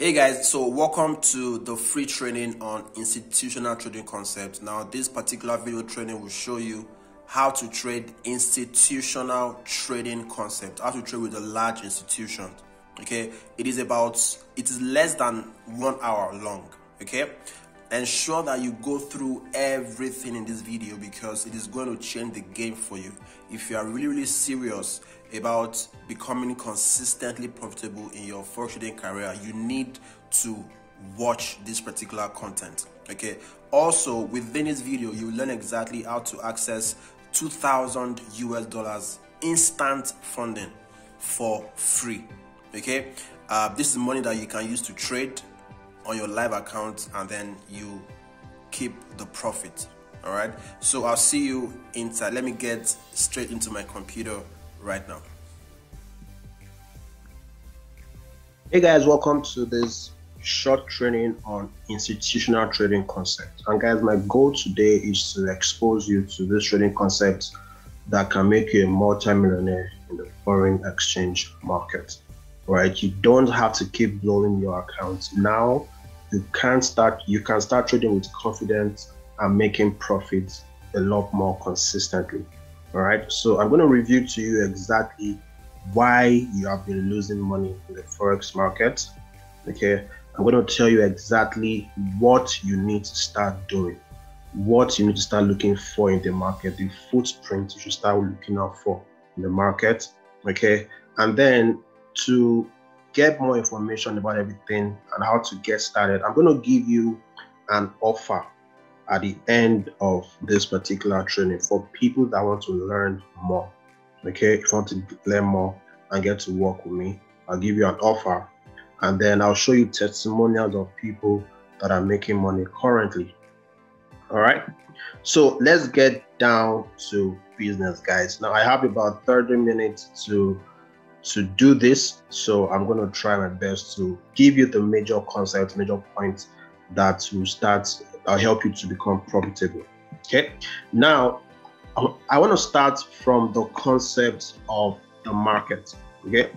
Hey guys, so welcome to the free training on institutional trading concepts. Now, this particular video training will show you how to trade institutional trading concept, how to trade with a large institution. Okay, it is about it is less than one hour long. Okay, ensure that you go through everything in this video because it is going to change the game for you. If you are really really serious about becoming consistently profitable in your forex trading career you need to watch this particular content okay? Also within this video you learn exactly how to access 2000 us dollars instant funding for free okay? Uh, this is money that you can use to trade on your live account and then you keep the profit all right so i'll see you inside let me get straight into my computer right now hey guys welcome to this short training on institutional trading concept and guys my goal today is to expose you to this trading concept that can make you a multi-millionaire in the foreign exchange market right? You don't have to keep blowing your accounts. Now you can start you can start trading with confidence and making profits a lot more consistently. All right. So I'm going to review to you exactly why you have been losing money in the forex market. Okay. I'm going to tell you exactly what you need to start doing, what you need to start looking for in the market, the footprint you should start looking out for in the market. Okay. And then to get more information about everything and how to get started, I'm going to give you an offer at the end of this particular training for people that want to learn more. Okay, if you want to learn more and get to work with me, I'll give you an offer and then I'll show you testimonials of people that are making money currently. All right, so let's get down to business, guys. Now, I have about 30 minutes to to do this. So I'm going to try my best to give you the major concepts, major points that will start, help you to become profitable. Okay. Now, I want to start from the concept of the market. Okay.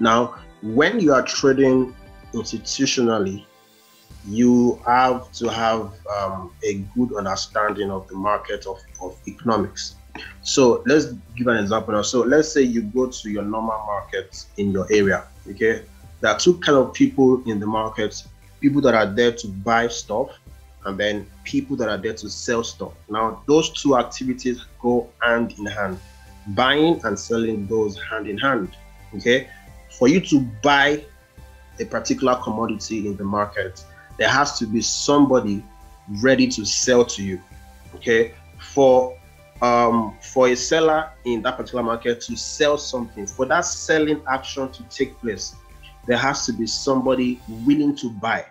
Now, when you are trading institutionally, you have to have um, a good understanding of the market of, of economics. So let's give an example. So let's say you go to your normal market in your area. Okay, there are two kind of people in the market: people that are there to buy stuff, and then people that are there to sell stuff. Now those two activities go hand in hand. Buying and selling goes hand in hand. Okay, for you to buy a particular commodity in the market, there has to be somebody ready to sell to you. Okay, for um, for a seller in that particular market to sell something, for that selling action to take place, there has to be somebody willing to buy.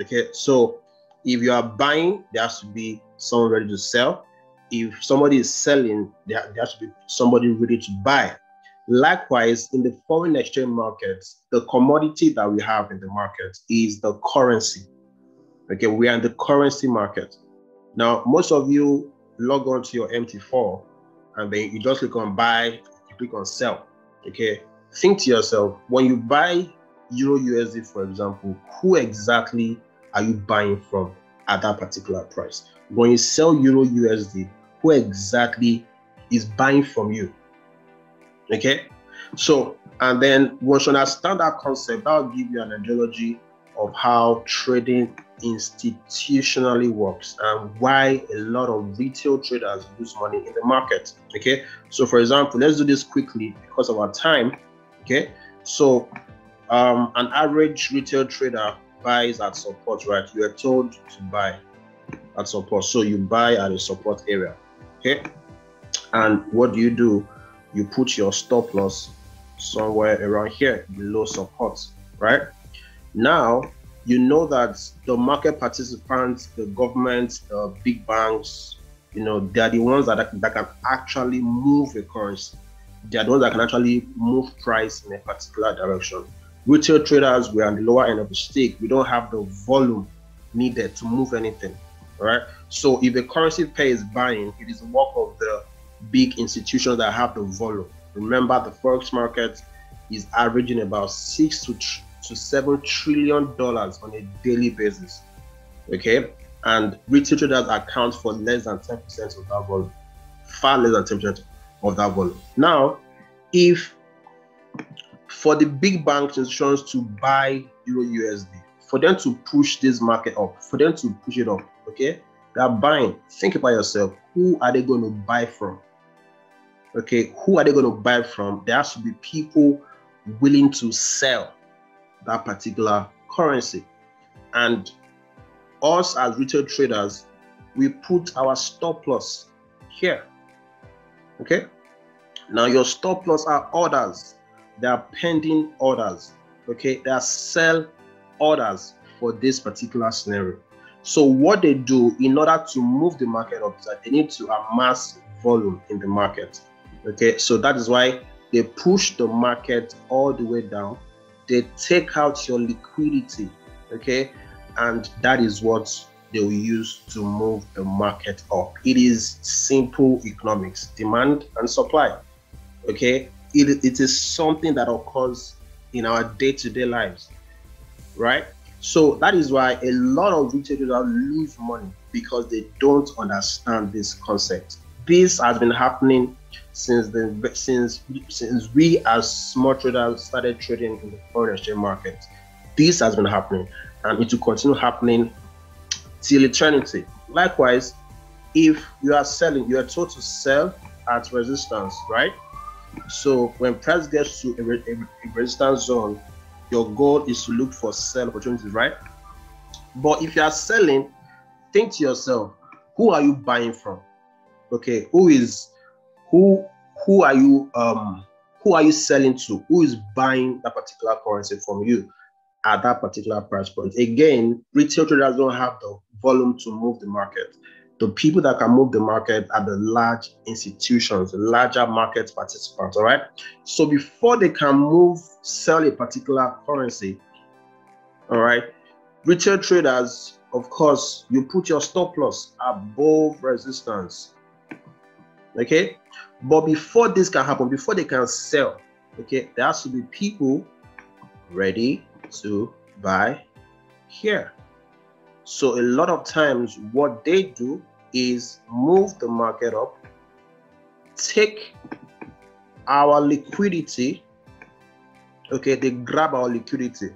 Okay, so if you are buying, there has to be someone ready to sell. If somebody is selling, there, there has to be somebody ready to buy. Likewise, in the foreign exchange markets, the commodity that we have in the market is the currency. Okay, we are in the currency market. Now, most of you log on to your MT4 and then you just click on buy, you click on sell. Okay. Think to yourself, when you buy Euro USD, for example, who exactly are you buying from at that particular price? When you sell Euro USD, who exactly is buying from you? Okay. So, and then once you understand that concept, I'll give you an analogy of how trading institutionally works and why a lot of retail traders lose money in the market. Okay, so for example, let's do this quickly because of our time. Okay, so um, an average retail trader buys at support, right? You are told to buy at support, so you buy at a support area. Okay, and what do you do? You put your stop loss somewhere around here below support, right? Now you know that the market participants, the government, the big banks, you know, they are the ones that, that can actually move a currency. They are the ones that can actually move price in a particular direction. Retail traders, we are on the lower end of the stick. We don't have the volume needed to move anything. Right. So if a currency pair is buying, it is the work of the big institutions that have the volume. Remember, the forex market is averaging about six to to seven trillion dollars on a daily basis. Okay, and retail traders account for less than 10% of that volume, far less than 10% of that volume. Now, if for the big banks institutions to buy Euro USD, for them to push this market up, for them to push it up, okay, they are buying. Think about yourself. Who are they going to buy from? Okay, who are they going to buy from? There has to be people willing to sell that particular currency. And us as retail traders, we put our stop loss here. Okay. Now your stop loss are orders. They are pending orders. Okay. They are sell orders for this particular scenario. So what they do in order to move the market up is that they need to amass volume in the market. Okay. So that is why they push the market all the way down. They take out your liquidity. Okay and that is what they will use to move the market up. It is simple economics, demand and supply. Okay, it, it is something that occurs in our day-to-day lives, right? So that is why a lot of retailers lose money because they don't understand this concept. This has been happening since the since since we as small traders started trading in the foreign exchange market. This has been happening and it will continue happening till eternity. Likewise, if you are selling, you are told to sell at resistance, right? So when price gets to a, a, a resistance zone, your goal is to look for sell opportunities, right? But if you are selling, think to yourself, who are you buying from? Okay, who is who who are you um who are you selling to? Who is buying that particular currency from you? at that particular price point. Again, retail traders don't have the volume to move the market. The people that can move the market are the large institutions, the larger market participants. All right. So before they can move, sell a particular currency, all right, retail traders, of course, you put your stop loss above resistance. Okay. But before this can happen, before they can sell, okay, there has to be people ready to buy here. So a lot of times what they do is move the market up, take our liquidity, okay, they grab our liquidity.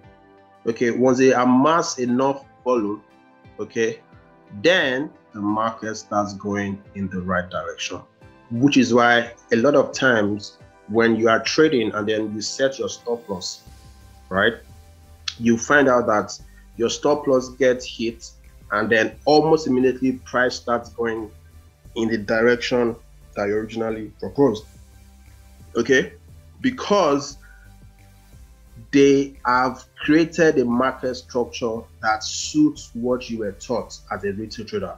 Okay, once they amass enough volume, okay, then the market starts going in the right direction. Which is why a lot of times when you are trading and then you set your stop loss, right? you find out that your stop loss gets hit and then almost immediately price starts going in the direction that you originally proposed. Okay? Because they have created a market structure that suits what you were taught as a retail trader.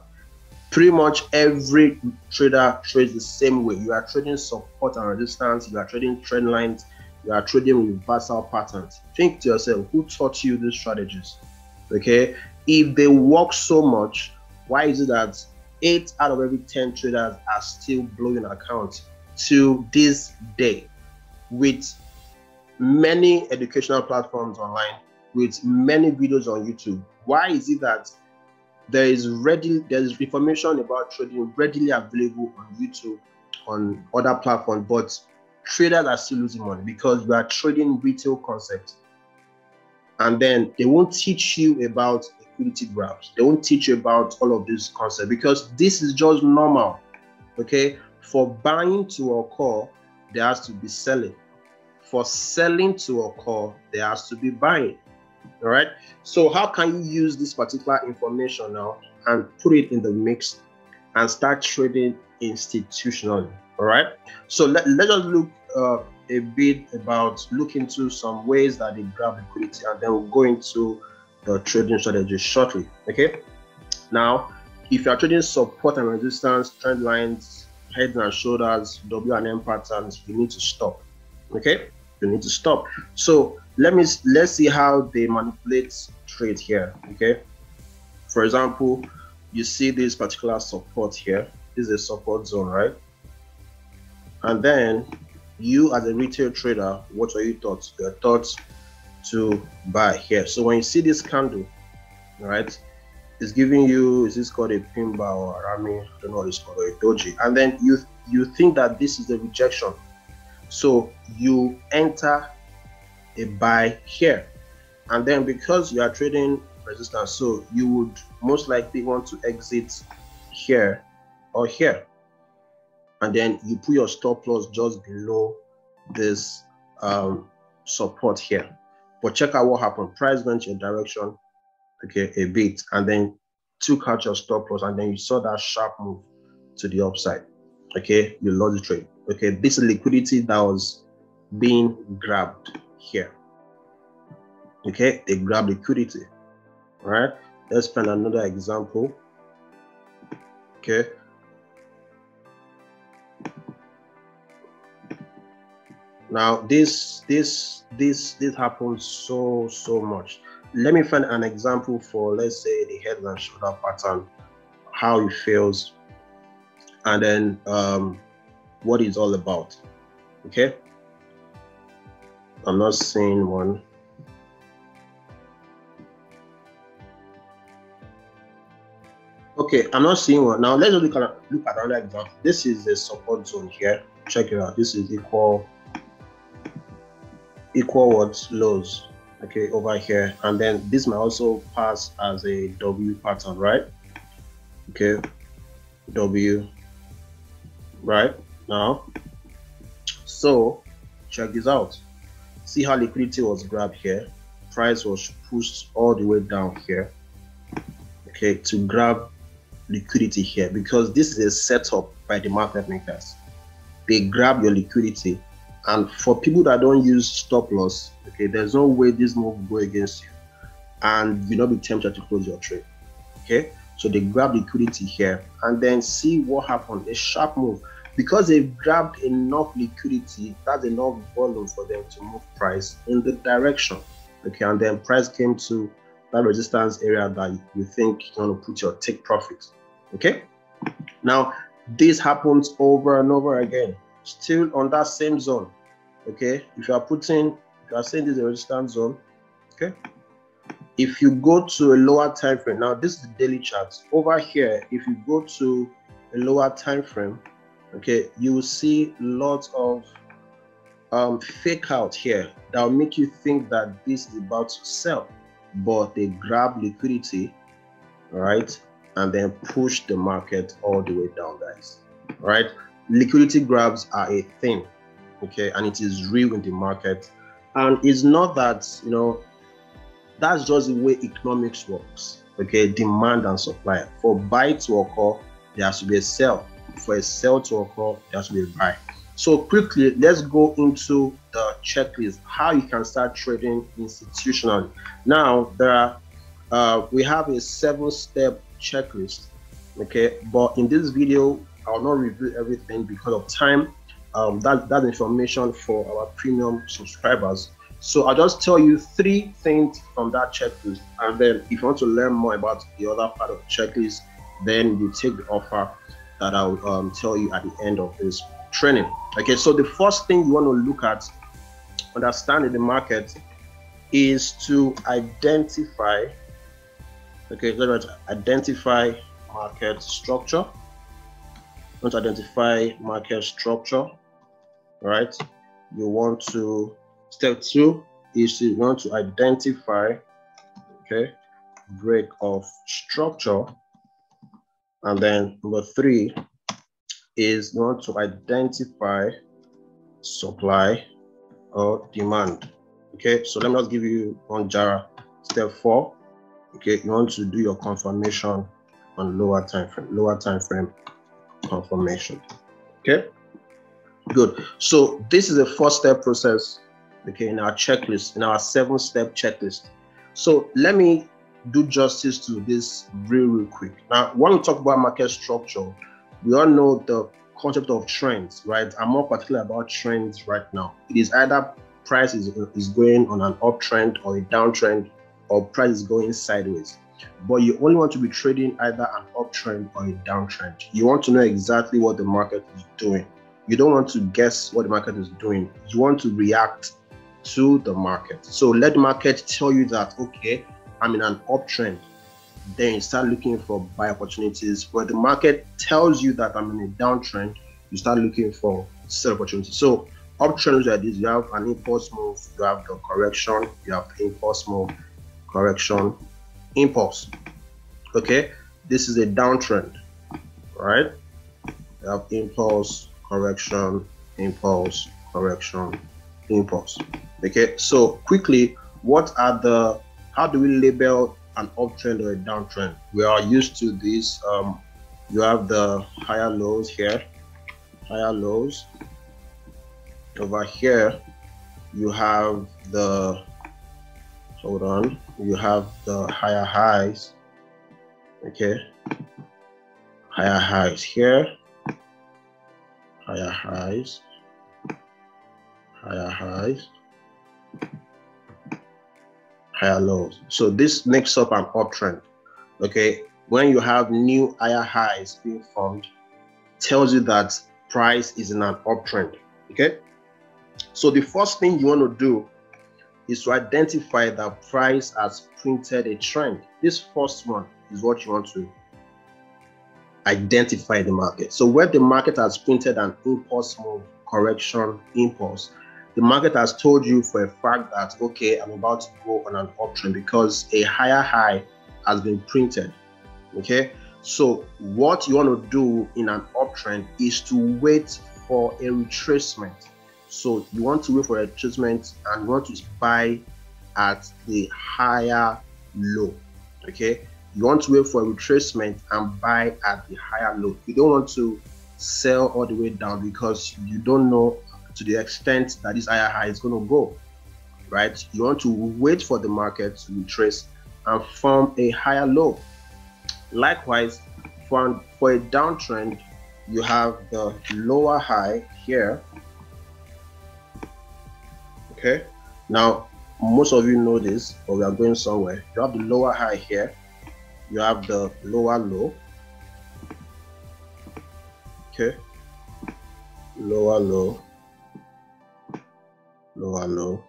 Pretty much every trader trades the same way. You are trading support and resistance, you are trading trend lines, you are trading reversal patterns. Think to yourself, who taught you these strategies? Okay, if they work so much, why is it that eight out of every 10 traders are still blowing accounts to this day with many educational platforms online, with many videos on YouTube? Why is it that there is ready there is information about trading readily available on YouTube, on other platforms, but traders are still losing money because we are trading retail concepts. And then they won't teach you about liquidity grabs. They won't teach you about all of this concept because this is just normal. Okay. For buying to occur, there has to be selling. For selling to occur, there has to be buying. All right. So, how can you use this particular information now and put it in the mix and start trading institutionally? All right. So let, let us look uh, a bit about look into some ways that they grab liquidity, and then we'll go into the trading strategy shortly. Okay. Now, if you are trading support and resistance, trend lines, heads and shoulders, W and M patterns, you need to stop. Okay, you need to stop. So let me let's see how they manipulate trade here. Okay, for example, you see this particular support here. This is a support zone, right? And then you as a retail trader, what are you thoughts Your thoughts, to buy here. So when you see this candle, right, it's giving you is this called a pin bar or Rami? I don't know what it's called or a doji, and then you you think that this is a rejection, so you enter a buy here, and then because you are trading resistance, so you would most likely want to exit here or here, and then you put your stop loss just below this um, support here. But check out what happened. Price went your direction, okay, a bit, and then took out your stop loss, and then you saw that sharp move to the upside. Okay, you lost the trade. Okay, this liquidity that was being grabbed here. Okay, they grab liquidity. right? let's find another example. Okay, now this this this this happens so so much let me find an example for let's say the head and shoulder pattern how it feels and then um, what it's all about okay i'm not seeing one. Okay i'm not seeing one. Now let's look at look at another example. This is the support zone here. Check it out. This is equal equal what? Lows okay over here. And then this might also pass as a w pattern right? Okay w right? Now so check this out see how liquidity was grabbed here price was pushed all the way down here okay to grab liquidity here because this is a setup by the market makers they grab your liquidity and for people that don't use stop loss, okay, there's no way this move will go against you and you not be tempted to close your trade. Okay, so they grab liquidity here and then see what happened. A sharp move because they've grabbed enough liquidity, that's enough volume for them to move price in the direction. Okay, and then price came to that resistance area that you think you want to put your take profit. Okay, now this happens over and over again still on that same zone. Okay, if you are putting, if you are saying this is a resistance zone, okay. If you go to a lower time frame, now this is the daily chart. Over here, if you go to a lower time frame, okay, you will see lots of um, fake out here that will make you think that this is about to sell, but they grab liquidity, right, and then push the market all the way down, guys. Right? liquidity grabs are a thing, okay, and it is real in the market. And it's not that, you know, that's just the way economics works, okay, demand and supply. For buy to occur, there has to be a sell. For a sell to occur, there has to be a buy. So quickly, let's go into the checklist, how you can start trading institutionally. Now, there are, uh, we have a seven-step checklist, okay, but in this video, I will not review everything because of time. Um, that that information for our premium subscribers. So I'll just tell you three things from that checklist, and then if you want to learn more about the other part of the checklist, then you take the offer that I'll um, tell you at the end of this training. Okay, so the first thing you want to look at, understanding the market, is to identify. Okay, let's identify market structure want to identify market structure, right? You want to, step two is you want to identify, okay, break of structure. And then number three is you want to identify supply or demand. Okay, so let me just give you one Jara. Step four, okay, you want to do your confirmation on lower time frame, lower time frame confirmation. Okay, good. So this is a four-step process, okay, in our checklist, in our seven-step checklist. So let me do justice to this real, real quick. Now, when we talk about market structure, we all know the concept of trends, right? I'm more particular about trends right now. It is either price is, is going on an uptrend or a downtrend, or price is going sideways but you only want to be trading either an uptrend or a downtrend. You want to know exactly what the market is doing. You don't want to guess what the market is doing. You want to react to the market. So let the market tell you that okay, I'm in an uptrend. Then you start looking for buy opportunities. Where the market tells you that I'm in a downtrend, you start looking for sell opportunities. So uptrends like this, you have an impulse move, you have the correction, you have the impulse move, correction, impulse. Okay, this is a downtrend, right? You have impulse, correction, impulse, correction, impulse. Okay, so quickly, what are the how do we label an uptrend or a downtrend? We are used to this. Um, you have the higher lows here, higher lows. Over here, you have the hold on, you have the higher highs. Okay, higher highs here, higher highs, higher highs, higher lows. So this makes up an uptrend. Okay, when you have new higher highs being formed, tells you that price is in an uptrend. Okay, so the first thing you want to do is to identify that price has printed a trend. This first one is what you want to identify the market. So where the market has printed an impulse move, correction, impulse, the market has told you for a fact that okay, I'm about to go on an uptrend because a higher high has been printed. Okay, so what you want to do in an uptrend is to wait for a retracement. So you want to wait for a retracement and want to buy at the higher low. Okay, you want to wait for a retracement and buy at the higher low. You don't want to sell all the way down because you don't know to the extent that this higher high is going to go, right? You want to wait for the market to retrace and form a higher low. Likewise, for, for a downtrend, you have the lower high here. Okay, now most of you know this, but we are going somewhere. You have the lower high here, you have the lower low. Okay, lower low, lower low,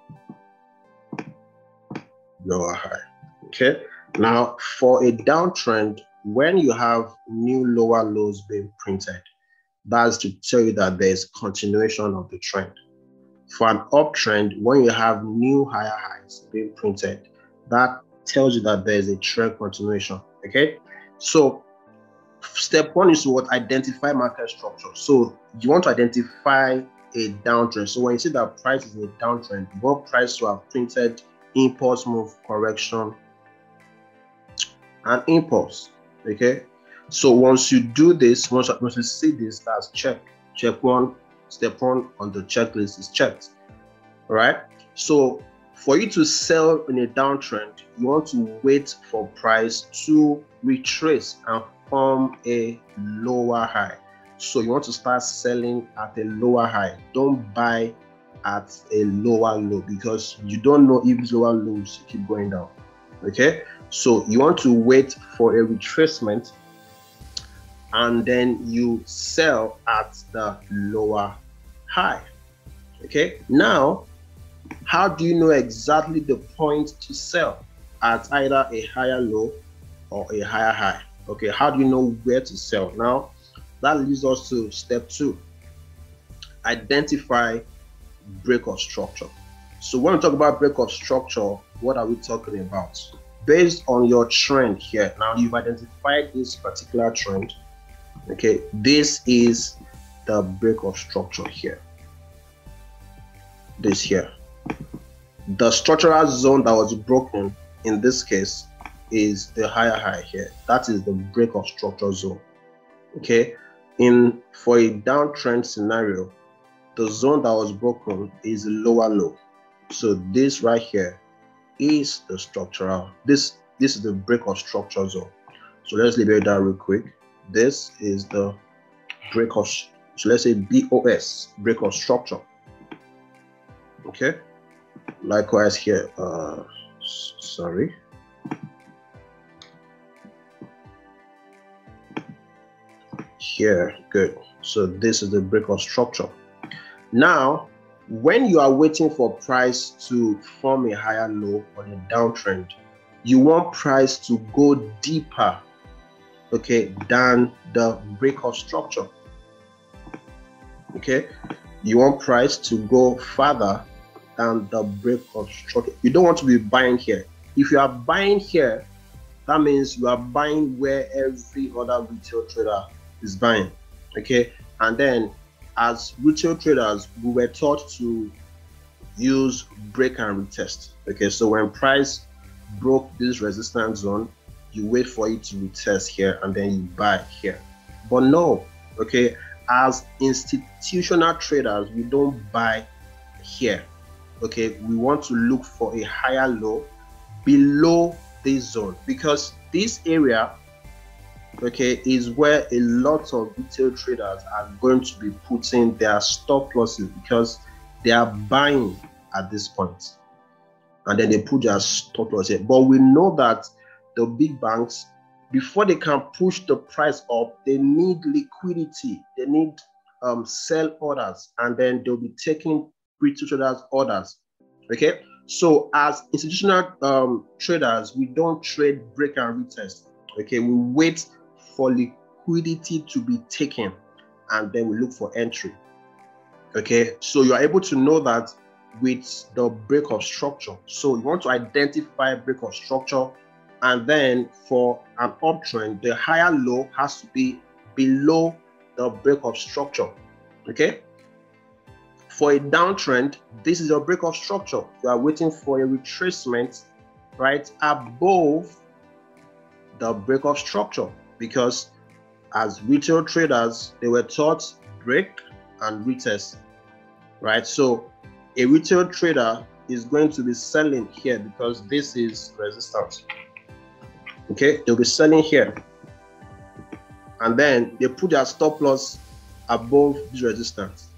lower high. Okay. Now, for a downtrend, when you have new lower lows being printed, that's to tell you that there's continuation of the trend. For an uptrend, when you have new higher highs being printed, that tells you that there's a trend continuation. Okay. So, step one is to what identify market structure. So, you want to identify a downtrend. So when you see that price is a downtrend, want price to have printed impulse move correction and impulse. Okay. So once you do this, once, once you see this, that's check. Check one, step one on the checklist is checked. All right. So for you to sell in a downtrend, you want to wait for price to retrace and form a lower high. So you want to start selling at a lower high. Don't buy at a lower low because you don't know if lower lows keep going down. Okay, so you want to wait for a retracement and then you sell at the lower high. Okay, now how do you know exactly the point to sell at either a higher low or a higher high? Okay, how do you know where to sell? Now, that leads us to step two identify break of structure. So, when we talk about break of structure, what are we talking about? Based on your trend here, now you've identified this particular trend. Okay, this is the break of structure here. This here. The structural zone that was broken in this case is the higher high here. That is the break of structure zone. Okay, in for a downtrend scenario, the zone that was broken is lower low. So this right here is the structural. This this is the break of structure zone. So let's label that real quick. This is the break of so let's say BOS break of structure. Okay. Likewise here. Uh, sorry. Here good so this is the break of structure now when you are waiting for price to form a higher low on a downtrend, you want price to go deeper, okay, than the break of structure. Okay, you want price to go further than the break of structure. You don't want to be buying here. If you are buying here, that means you are buying where every other retail trader is buying. Okay, and then as retail traders, we were taught to use break and retest. Okay, so when price broke this resistance zone, you wait for it to retest here and then you buy here. But no, okay, as institutional traders, we don't buy here. Okay, we want to look for a higher low below this zone because this area okay, is where a lot of retail traders are going to be putting their stop losses because they are buying at this point. And then they put their stop loss here. But we know that the big banks, before they can push the price up, they need liquidity. They need um, sell orders, and then they'll be taking retail traders orders. Okay. So as institutional um, traders, we don't trade break and retest. Okay, we wait for liquidity to be taken and then we look for entry. Okay, so you are able to know that with the break of structure. So you want to identify break of structure, and then for an uptrend, the higher low has to be below the break of structure. Okay. For a downtrend, this is your break of structure. You are waiting for a retracement right above the break of structure because as retail traders, they were taught break and retest, right? So a retail trader is going to be selling here because this is resistance. Okay, they'll be selling here. And then they put their stop loss above this resistance.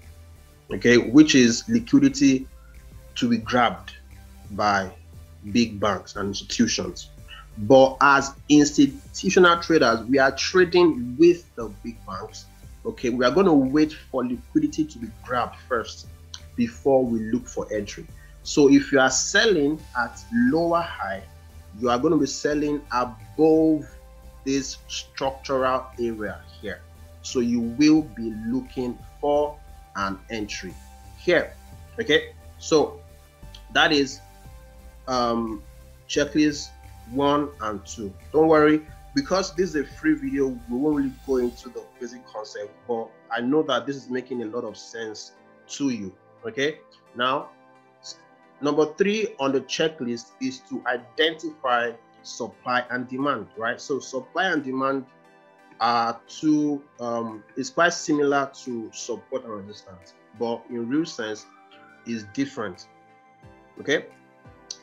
Okay, which is liquidity to be grabbed by big banks and institutions. But as institutional traders, we are trading with the big banks. Okay, we are going to wait for liquidity to be grabbed first before we look for entry. So if you are selling at lower high, you are going to be selling above this structural area here. So you will be looking for an entry here. Okay, so that is um, checklist one and two. Don't worry, because this is a free video, we won't really go into the basic concept, but I know that this is making a lot of sense to you. Okay, now number three on the checklist is to identify supply and demand, right? So supply and demand are two um it's quite similar to support and resistance, but in real sense is different. Okay.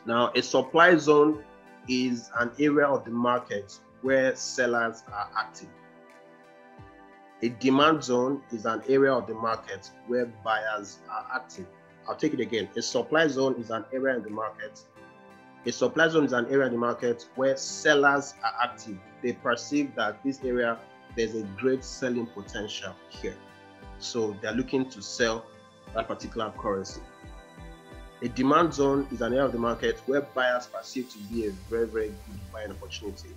Now a supply zone is an area of the market where sellers are active. A demand zone is an area of the market where buyers are active. I'll take it again. A supply zone is an area in the market. A supply zone is an area in the market where sellers are active. They perceive that this area there's a great selling potential here. So they're looking to sell that particular currency. A demand zone is an area of the market where buyers perceive to be a very, very good buying opportunity.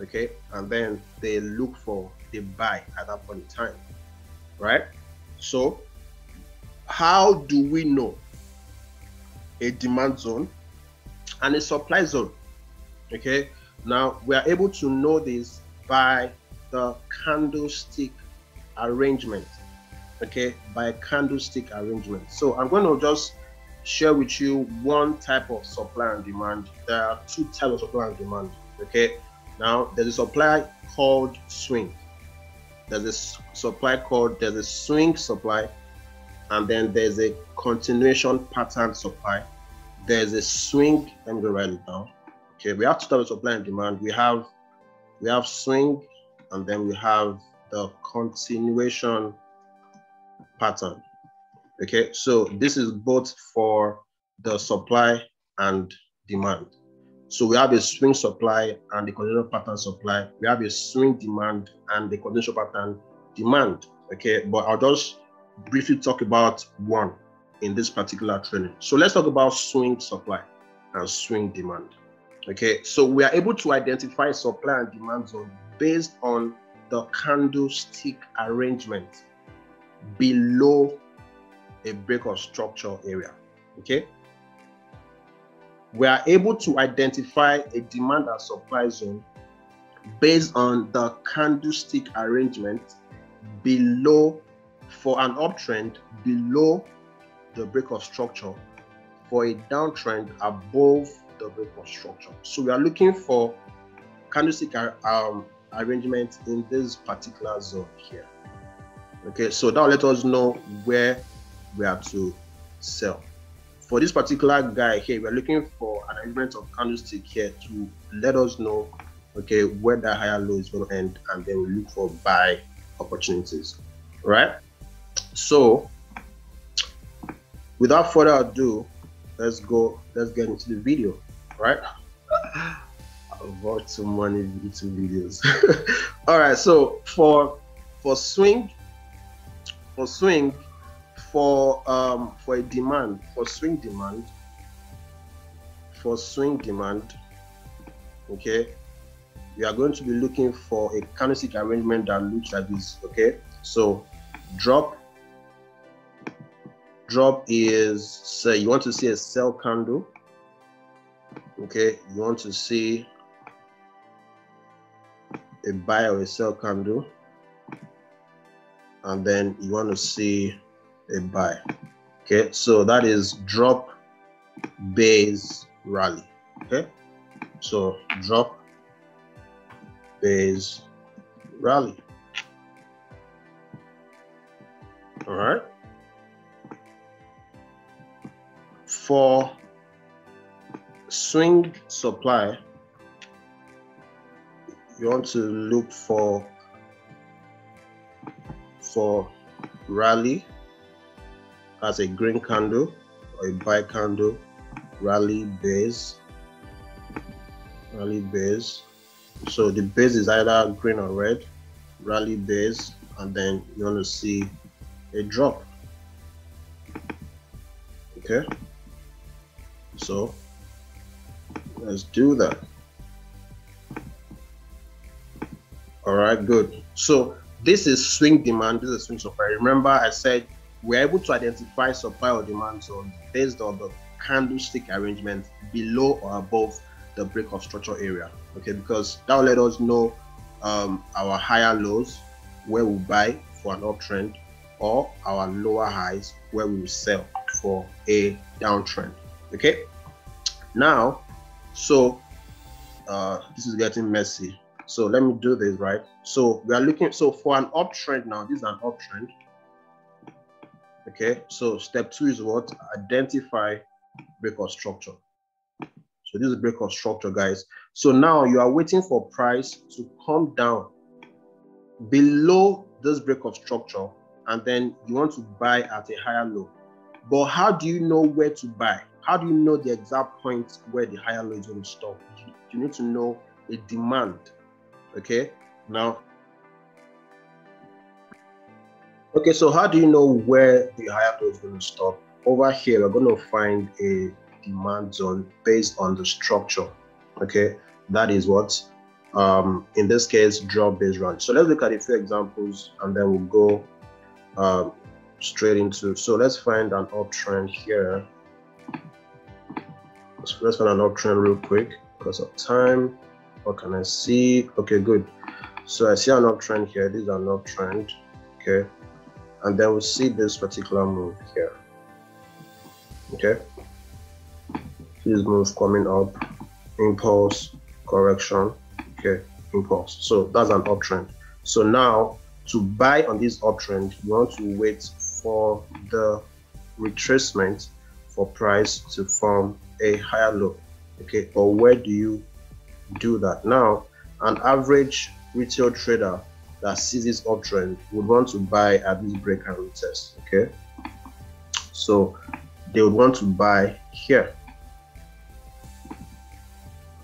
Okay, and then they look for the buy at that point in time. Right? So, how do we know a demand zone and a supply zone? Okay, now we are able to know this by the candlestick arrangement. Okay, by candlestick arrangement. So I'm going to just share with you one type of supply and demand. There are two types of supply and demand. Okay. Now there's a supply called swing. There's a supply called there's a swing supply, and then there's a continuation pattern supply. There's a swing. Let me go write it down. Okay, we have two types of supply and demand. We have we have swing, and then we have the continuation pattern. Okay, so this is both for the supply and demand. So we have a swing supply and the continuation pattern supply. We have a swing demand and the continuation pattern demand. Okay, but I'll just briefly talk about one, in this particular training. So let's talk about swing supply and swing demand. Okay, so we are able to identify supply and demand zone based on the candlestick arrangement below a break of structure area. Okay, we are able to identify a demand and supply zone based on the candlestick arrangement below for an uptrend below the break of structure for a downtrend above the break of structure. So we are looking for candlestick um, arrangement in this particular zone here. Okay, so that let us know where we have to sell. For this particular guy here, we're looking for an arrangement of candlestick here to let us know, okay, where that higher low is going to end, and then we look for buy opportunities. Right? So, without further ado, let's go. Let's get into the video. Right? Watched so many YouTube videos. All right. So for for swing, for swing, for um for a demand for swing demand, for swing demand, okay, we are going to be looking for a candlestick arrangement that looks like this. Okay, so drop drop is say you want to see a sell candle okay you want to see a buy or a sell candle and then you want to see a buy. Okay so that is drop base rally. Okay so drop base rally. All right. For swing supply you want to look for for rally as a green candle or a buy candle rally base rally base so the base is either green or red rally base and then you want to see a drop. Okay? So let's do that. All right good. So this is swing demand this is swing supply. Remember i said we're able to identify supply or demand zone based on the candlestick arrangement below or above the break of structure area okay because that will let us know um, our higher lows where we buy for an uptrend or our lower highs where we sell for a downtrend. Okay. Now, so uh, this is getting messy. So let me do this right. So we are looking. So for an uptrend now, this is an uptrend. Okay. So step two is what? Identify break of structure. So this is break of structure, guys. So now you are waiting for price to come down below this break of structure and then you want to buy at a higher low. But how do you know where to buy? How do you know the exact point where the higher low is going to stop? You, you need to know the demand. Okay, now. Okay, so how do you know where the higher low is going to stop? Over here, we're going to find a demand zone based on the structure. Okay, that is what um, in this case drop-based run. So let's look at a few examples and then we'll go um, straight into. So let's find an uptrend here. Let's, let's find an uptrend real quick because of time. What can I see? Okay, good. So I see an uptrend here. This is an uptrend. Okay. And then we see this particular move here. Okay. This move coming up, impulse, correction. Okay, impulse. So that's an uptrend. So now to buy on this uptrend, you want to wait for the retracement for price to form a higher low. Okay, or where do you do that? Now, an average retail trader that sees this uptrend would want to buy at this break and retest. Okay, so they would want to buy here.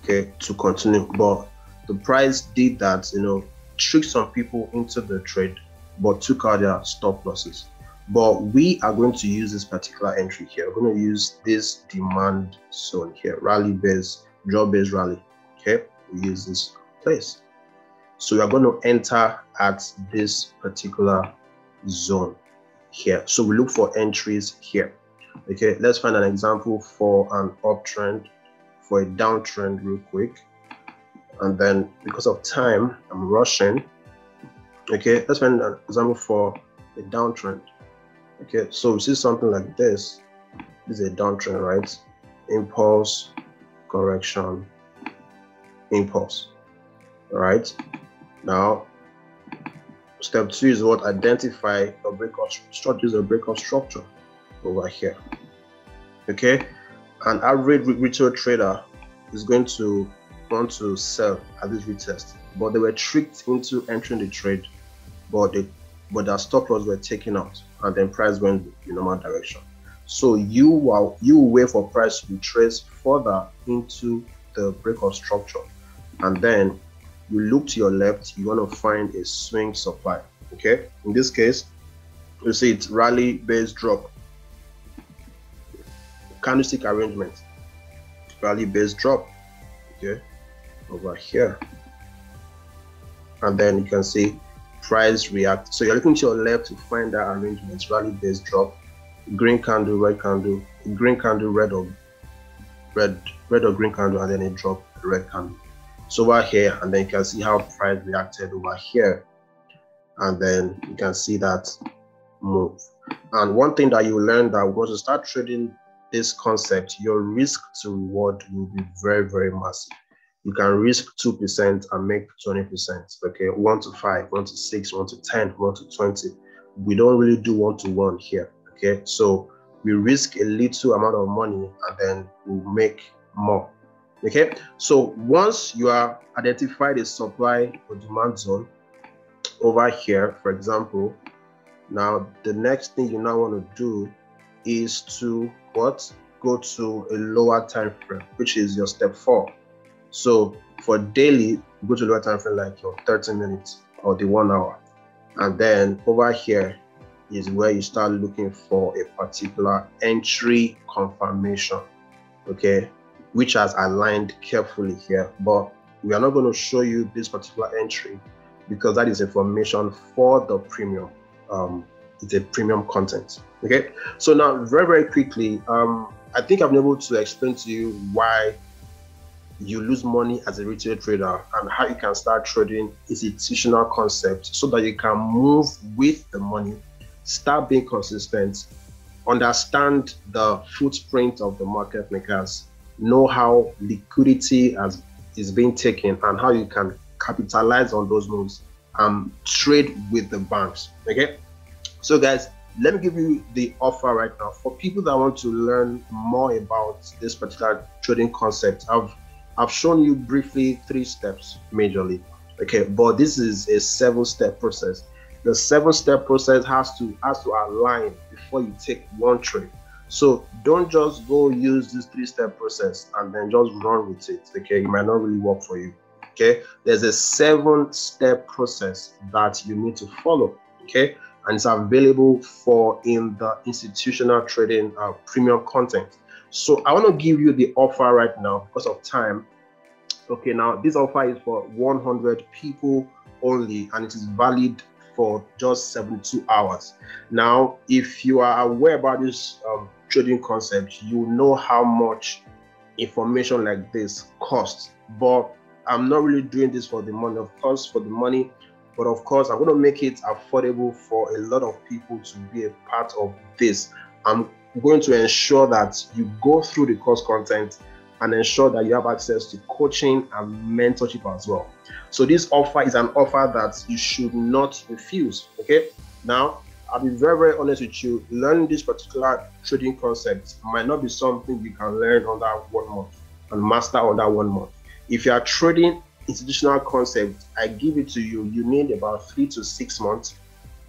Okay, to continue, but the price did that, you know, tricked some people into the trade, but took out their stop losses. But we are going to use this particular entry here. We're going to use this demand zone here, rally base, drop base rally. Okay, we use this place. So we are going to enter at this particular zone here. So we look for entries here. Okay, let's find an example for an uptrend, for a downtrend real quick. And then because of time, I'm rushing. Okay, let's find an example for a downtrend. Okay, so we see something like this. This is a downtrend, right? Impulse, correction, impulse. Right. Now, step two is what identify a break of structure, a break of structure over here. Okay, an average retail trader is going to want to sell at this retest, but they were tricked into entering the trade, but they but their stop loss were taken out, and then price went in normal direction. So you will you will wait for price to retrace further into the break of structure, and then you look to your left, you want to find a swing supply. Okay, in this case, you see it's rally base drop. Candlestick arrangement rally base drop okay over here. And then you can see price react. So you're looking to your left to find that arrangement rally base drop green candle red candle green candle red or red red or green candle and then a drop red candle so over here and then you can see how price reacted over here and then you can see that move and one thing that you learn that once you start trading this concept, your risk to reward will be very, very massive. You can risk 2% and make 20%. Okay, 1 to 5, 1 to 6, 1 to 10, 1 to 20. We don't really do one to one here. Okay, so we risk a little amount of money and then we'll make more. Okay, so once you are identified a supply or demand zone over here, for example, now the next thing you now want to do is to what go to a lower time frame, which is your step four. So for daily, go to lower time frame like your 30 minutes or the one hour. And then over here is where you start looking for a particular entry confirmation, okay, which has aligned carefully here. But we are not going to show you this particular entry because that is information for the premium. Um, it's a premium content. Okay, so now very very quickly, um, I think I've been able to explain to you why you lose money as a retail trader and how you can start trading institutional concepts so that you can move with the money, start being consistent, understand the footprint of the market makers, know how liquidity has is being taken and how you can capitalize on those moves and trade with the banks. Okay, so guys let me give you the offer right now. For people that want to learn more about this particular trading concept i've i've shown you briefly three steps majorly okay? But this is a seven step process. The seven step process has to has to align before you take one trade so don't just go use this three step process and then just run with it okay it might not really work for you okay there's a seven step process that you need to follow okay and it's available for in the institutional trading uh, premium content. So I want to give you the offer right now because of time. Okay, now this offer is for 100 people only and it is valid for just 72 hours. Now, if you are aware about this um, trading concept, you know how much information like this costs. But I'm not really doing this for the money. Of course, for the money, but of course, I'm going to make it affordable for a lot of people to be a part of this. I'm going to ensure that you go through the course content and ensure that you have access to coaching and mentorship as well. So this offer is an offer that you should not refuse. Okay. Now, I'll be very, very honest with you. Learning this particular trading concept might not be something you can learn under one month and master under one month. If you are trading institutional concept, I give it to you, you need about three to six months,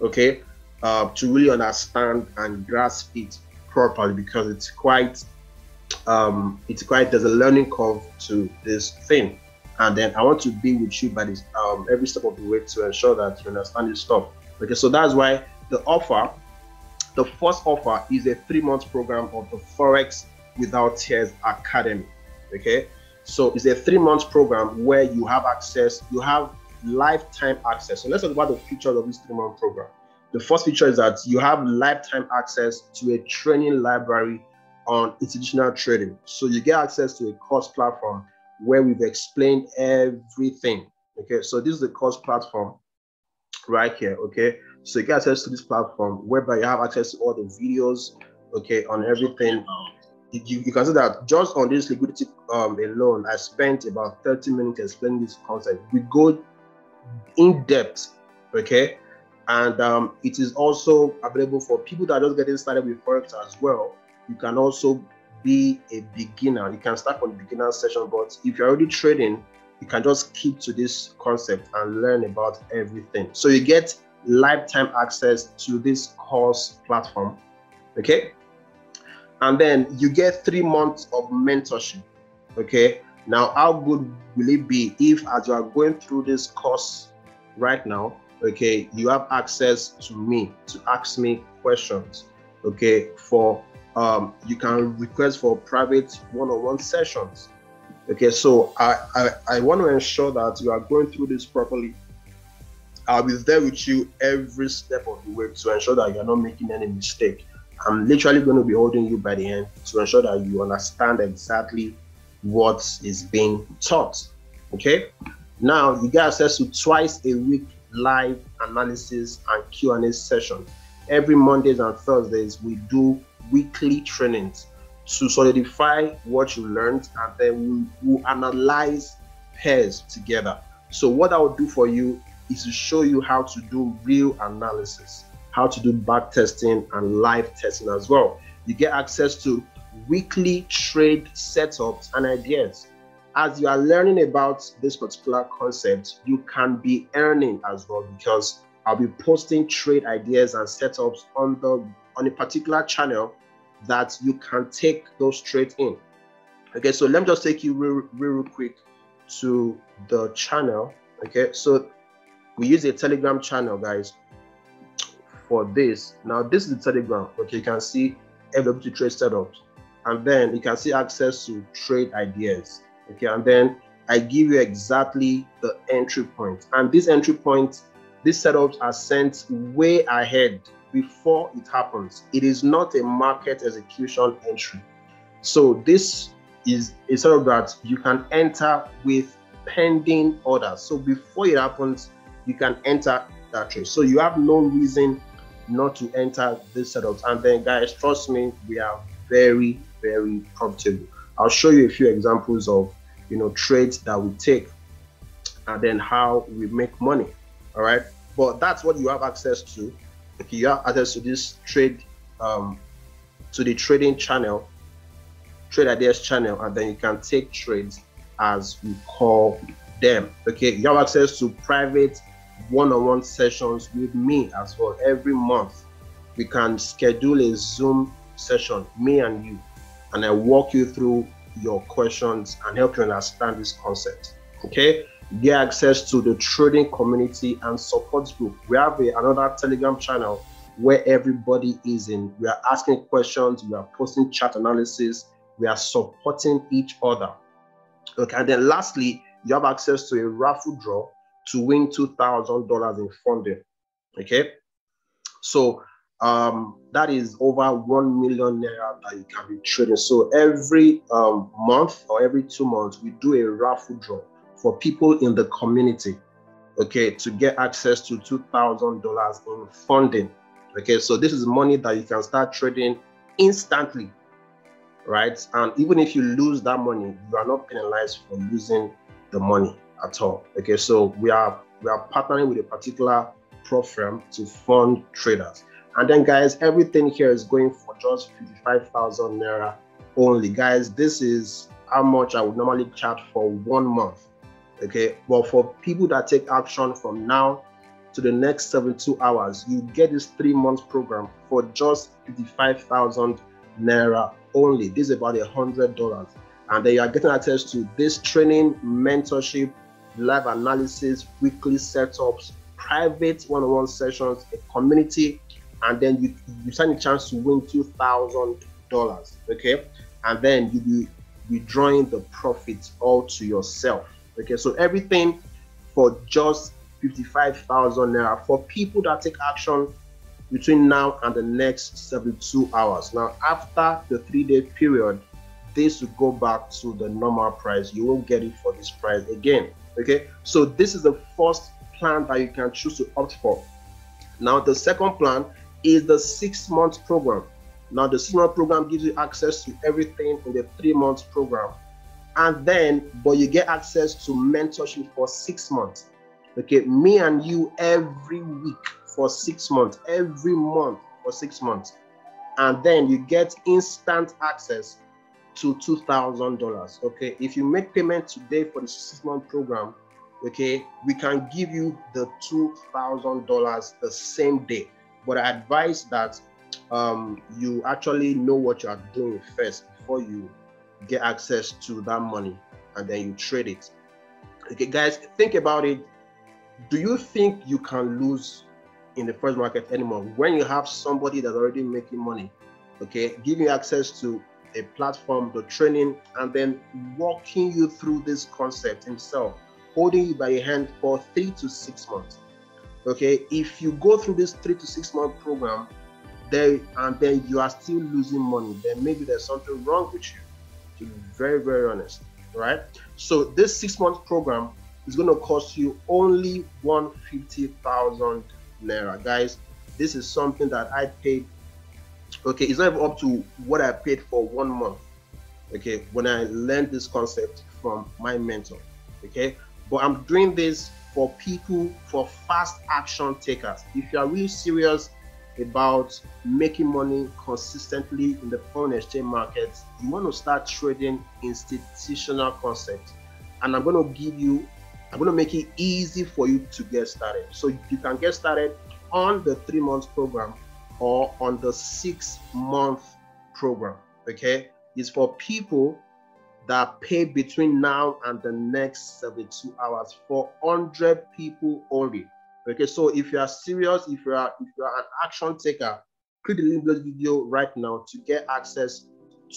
okay, uh, to really understand and grasp it properly because it's quite, um, it's quite, there's a learning curve to this thing. And then I want to be with you by this um, every step of the way to ensure that you understand this stuff. Okay, so that's why the offer the first offer is a three month program of the Forex Without Tears Academy. Okay, so it's a three month program where you have access, you have lifetime access. So let's talk about the features of this three month program. The first feature is that you have lifetime access to a training library on institutional trading. So you get access to a course platform where we've explained everything. Okay, so this is the course platform right here. Okay, so you get access to this platform whereby you have access to all the videos, okay, on everything. You, you can see that just on this liquidity um, alone, I spent about 30 minutes explaining this concept. We go in depth, okay, and um, it is also available for people that are just getting started with forex as well. You can also be a beginner. You can start from the beginner session, but if you're already trading, you can just keep to this concept and learn about everything. So you get lifetime access to this course platform. Okay. And then you get three months of mentorship. Okay. Now, how good will it be if, as you are going through this course right now, okay, you have access to me to ask me questions. Okay. For um, you can request for private one-on-one sessions. Okay, so I, I, I want to ensure that you are going through this properly I'll be there with you every step of the way to ensure that you're not making any mistake. I'm literally going to be holding you by the hand to ensure that you understand exactly what is being taught. Okay. Now you get access to twice a week live analysis and Q&A session. Every Mondays and Thursdays we do weekly trainings to solidify what you learned and then we will analyze pairs together. So what I will do for you is to show you how to do real analysis, how to do back testing and live testing as well. You get access to weekly trade setups and ideas. As you are learning about this particular concept, you can be earning as well because I'll be posting trade ideas and setups on the on a particular channel that you can take those trades in. Okay, so let me just take you real, real, real quick to the channel. Okay, so we use a telegram channel guys for this. Now this is the telegram. Okay you can see fwt trade setups. And then you can see access to trade ideas. Okay and then i give you exactly the entry point. And these entry points these setups are sent way ahead before it happens. It is not a market execution entry. So this is a setup that you can enter with pending orders. So before it happens you can enter that trade. So you have no reason not to enter this setup. And then guys, trust me, we are very, very profitable. I'll show you a few examples of you know trades that we take and then how we make money. All right. But that's what you have access to. If you have access to this trade um, to the trading channel, trade ideas channel, and then you can take trades as we call them. Okay, you have access to private one-on-one sessions with me as well. Every month we can schedule a zoom session me and you and i walk you through your questions and help you understand this concept okay? Get access to the trading community and support group. We have a, another telegram channel where everybody is in. We are asking questions we are posting chat analysis we are supporting each other. Okay and then lastly you have access to a raffle draw to win $2,000 in funding. Okay. So um, that is over 1 million naira that you can be trading. So every um, month or every two months, we do a raffle draw for people in the community, okay, to get access to $2,000 in funding. Okay, so this is money that you can start trading instantly, right? And even if you lose that money, you are not penalized for losing the money at all. Okay, so we are we are partnering with a particular prop firm to fund traders. And then guys, everything here is going for just 55,000 naira only. Guys, this is how much I would normally charge for one month. Okay, but for people that take action from now to the next 72 hours, you get this three months program for just 55,000 naira only. This is about a hundred dollars. And then you are getting access to this training, mentorship, live analysis, weekly setups, private one-on-one sessions, a community, and then you you stand a chance to win two thousand dollars. Okay, and then you be withdrawing the profits all to yourself. Okay, so everything for just 55,000 naira for people that take action between now and the next 72 hours. Now, after the three day period, this will go back to the normal price. You won't get it for this price again. Okay, so this is the first plan that you can choose to opt for. Now, the second plan is the six month program. Now, the six month program gives you access to everything in the three months program. And then, but you get access to mentorship for six months. Okay, me and you every week for six months, every month for six months. And then you get instant access to $2,000. Okay, if you make payment today for the six month program, okay, we can give you the $2,000 the same day. But I advise that um, you actually know what you are doing first before you get access to that money and then you trade it. Okay, guys, think about it do you think you can lose in the first market anymore when you have somebody that's already making money okay giving access to a platform the training and then walking you through this concept himself holding you by your hand for three to six months okay if you go through this three to six month program there and then you are still losing money then maybe there's something wrong with you to be very very honest right so this six month program is going to cost you only 150,000 naira. Guys, this is something that I paid. Okay, it's not even up to what I paid for one month. Okay, when I learned this concept from my mentor. Okay, but I'm doing this for people, for fast action takers. If you are really serious about making money consistently in the foreign exchange markets, you want to start trading institutional concepts. And I'm going to give you I'm going to make it easy for you to get started. So you can get started on the three months program or on the six month program. Okay, it's for people that pay between now and the next 72 hours for 100 people only. Okay, so if you are serious, if you are if you are an action taker, click the link below the video right now to get access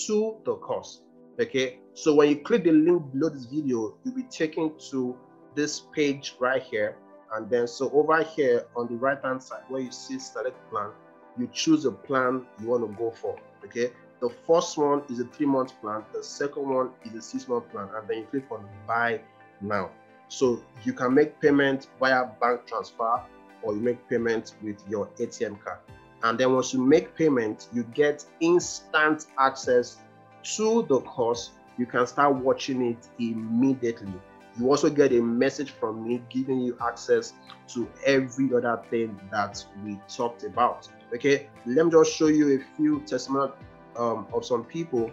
to the course. Okay, so when you click the link below this video, you'll be taken to this page right here. And then so over here on the right hand side where you see select plan, you choose a plan you want to go for. Okay. The first one is a three month plan. The second one is a six month plan. And then you click on buy now. So you can make payment via bank transfer or you make payment with your ATM card. And then once you make payment, you get instant access to the course. You can start watching it immediately you also get a message from me giving you access to every other thing that we talked about. Okay, let me just show you a few testimonials um, of some people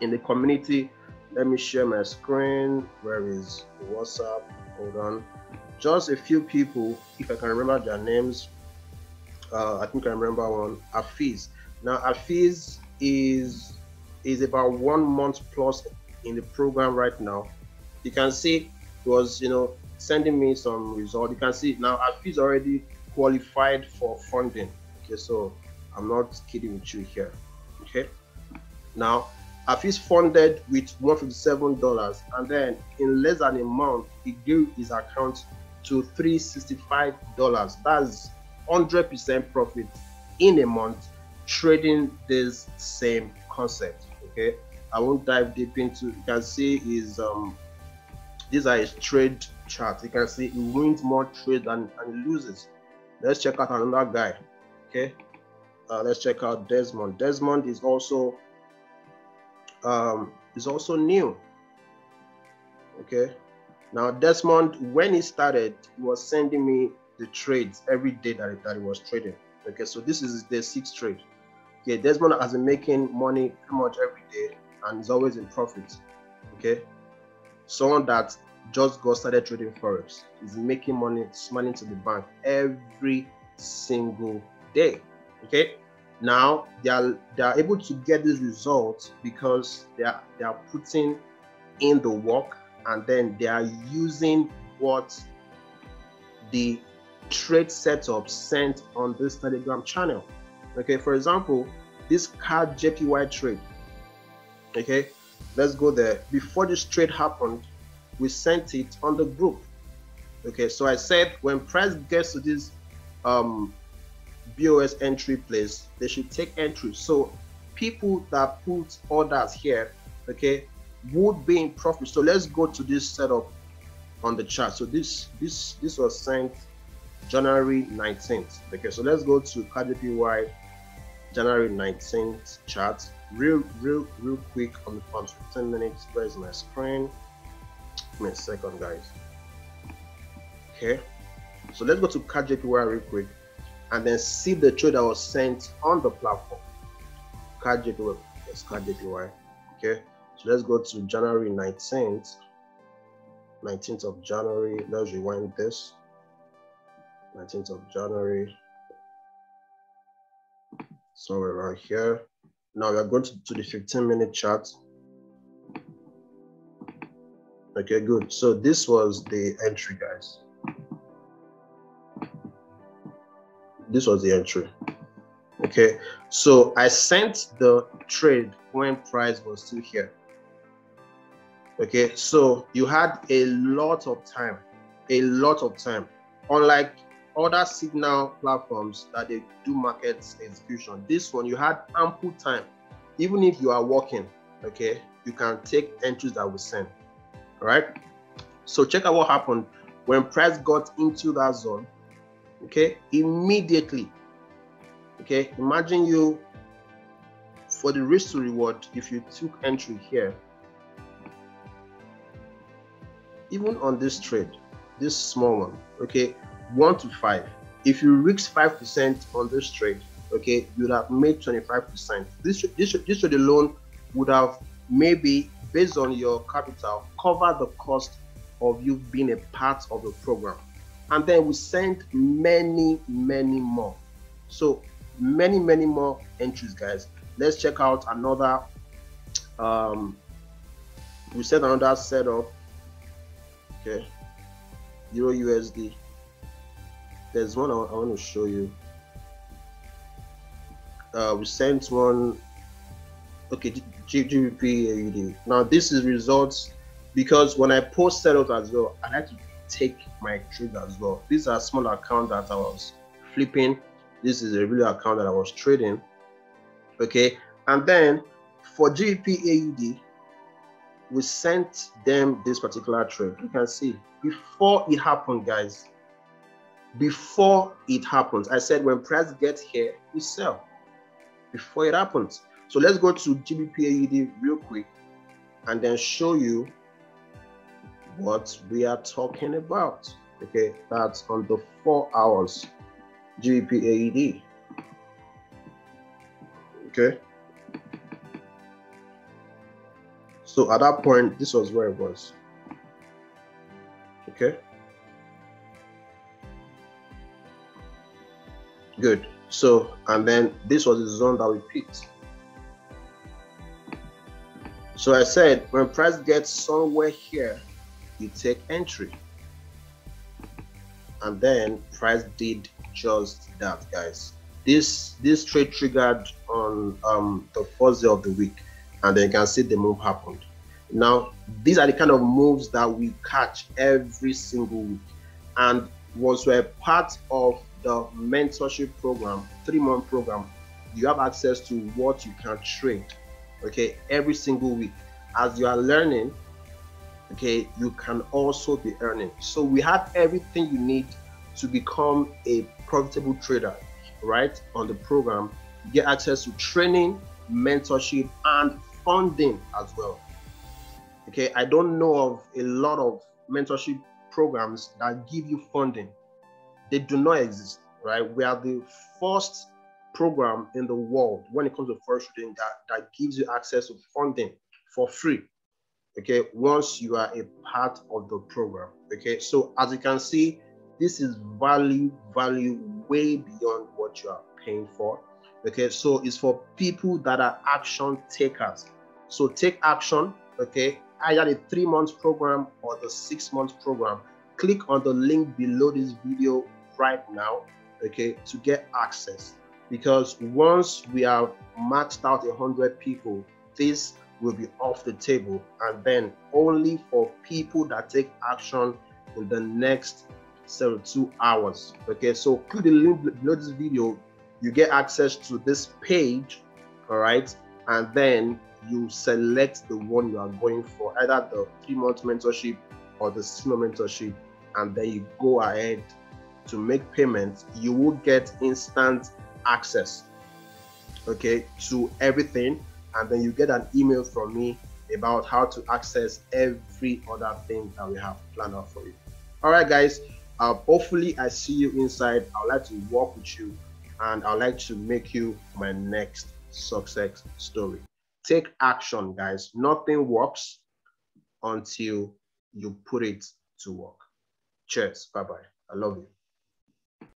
in the community. Let me share my screen. Where is WhatsApp? Hold on. Just a few people, if I can remember their names. Uh, I think I remember one. Afiz. Now, Afiz is is about one month plus in the program right now you can see it was you know sending me some result you can see now Afi's already qualified for funding. Okay so i'm not kidding with you here. Okay? Now Afi's funded with 157 dollars and then in less than a month he grew his account to 365 dollars. That's 100 percent profit in a month trading this same concept. Okay? I won't dive deep into you can see his um these are his trade charts. You can see he wins more trade than and loses. Let's check out another guy. Okay. Uh, let's check out Desmond. Desmond is also um, is also new. Okay. Now Desmond, when he started, he was sending me the trades every day that, he, that he was trading. Okay, so this is the sixth trade. Okay, Desmond has been making money pretty much every day and is always in profit. Okay, someone that just got started trading forex is making money smiling to the bank every single day okay now they are they are able to get these results because they are they are putting in the work and then they are using what the trade setup sent on this Telegram channel. Okay, for example, this CAD JPY trade. Okay, let's go there. Before this trade happened, we sent it on the group. Okay, so I said when price gets to this um, BOS entry place, they should take entry. So people that put orders here, okay, would be in profit. So let's go to this setup on the chart. So this this this was sent January 19th. Okay, so let's go to KJPY January 19th chart. Real, real, real quick on the phone. 10 minutes. Where's my screen? Give me a second, guys. Okay, so let's go to KJPY real quick and then see the trade that was sent on the platform. KJPY, yes, KJPY. Okay, so let's go to January 19th. 19th of January. Let's rewind this. 19th of January. Somewhere around here. Now we are going to, the 15 minute chart. Okay, good. So this was the entry, guys. This was the entry. Okay, so I sent the trade when price was still here. Okay, so you had a lot of time, a lot of time. Unlike other signal platforms that they do market execution, this one you had ample time. Even if you are working, okay, you can take entries that we send. Right. So check out what happened when price got into that zone. Okay, immediately. Okay, imagine you for the risk to reward if you took entry here even on this trade, this small one, okay, one to five. If you risk five percent on this trade, okay, you'd have made 25%. This this this trade alone would have maybe based on your capital cover the cost of you being a part of the program. And then we send many, many more. So many, many more entries, guys. Let's check out another um we set another setup okay euro usd there's one i, I want to show you. Uh, we sent one. Okay GBPAUD now this is results because when i post setup as well i like to take my trade as well. These are small account that i was flipping. This is a real account that i was trading. Okay and then for gbp AUD, we sent them this particular trade. You can see before it happened, guys. Before it happens, I said when price gets here, we sell. Before it happens. So let's go to GBP real quick and then show you what we are talking about. Okay, that's on the four hours GBP Okay. So at that point, this was where it was. Okay. Good. So, and then this was the zone that we picked. So I said, when price gets somewhere here, you take entry. And then price did just that, guys. This this trade triggered on um, the first day of the week and then you can see the move happened. Now, these are the kind of moves that we catch every single week. And once we're part of the mentorship program, three month program, you have access to what you can trade, okay, every single week. As you are learning, okay, you can also be earning. So we have everything you need to become a profitable trader, right? On the program, you get access to training, mentorship, and funding as well. Okay, I don't know of a lot of mentorship programs that give you funding. They do not exist, right? We are the first program in the world when it comes to forex trading that, that gives you access to funding for free. Okay, once you are a part of the program. Okay, so as you can see, this is value, value way beyond what you are paying for. Okay, so it's for people that are action takers. So take action, okay, either the three months program or the six months program. Click on the link below this video right now, okay, to get access. Because once we have maxed out 100 people, this will be off the table and then only for people that take action in the next 72 hours. Okay, so click the link below this video, you get access to this page, all right, and then you select the one you are going for, either the three month mentorship or the month mentorship, and then you go ahead to make payments. You will get instant access, okay, to everything, and then you get an email from me about how to access every other thing that we have planned out for you. All right, guys. Uh, hopefully, I see you inside. I'd like to work with you, and I'd like to make you my next success story. Take action, guys. Nothing works until you put it to work. Cheers. Bye bye. I love you.